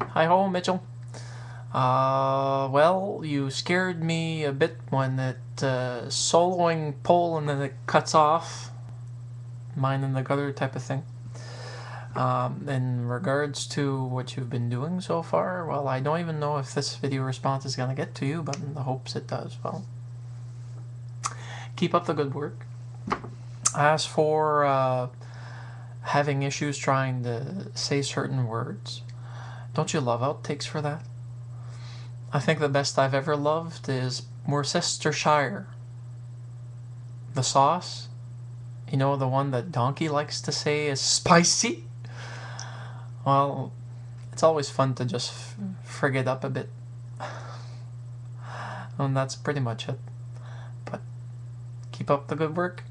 Hi ho, Mitchell. Uh, well, you scared me a bit when it uh, soloing pole and then it cuts off. Mine in the gutter type of thing. Um, in regards to what you've been doing so far, well, I don't even know if this video response is going to get to you, but in the hopes it does, well, keep up the good work. As for uh, having issues trying to say certain words, don't you love outtakes for that? I think the best I've ever loved is Worcestershire. The sauce, you know, the one that Donkey likes to say is spicy. Well, it's always fun to just frig it up a bit. And that's pretty much it. But keep up the good work.